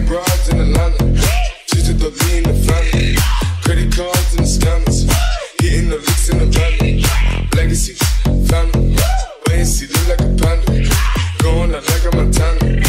got broads in Atlanta. Just to the lean the family. Credit cards and the scammers. Hitting the licks in the van. Legacy, family. Wait and see, look like a panda. Going out like a Montana.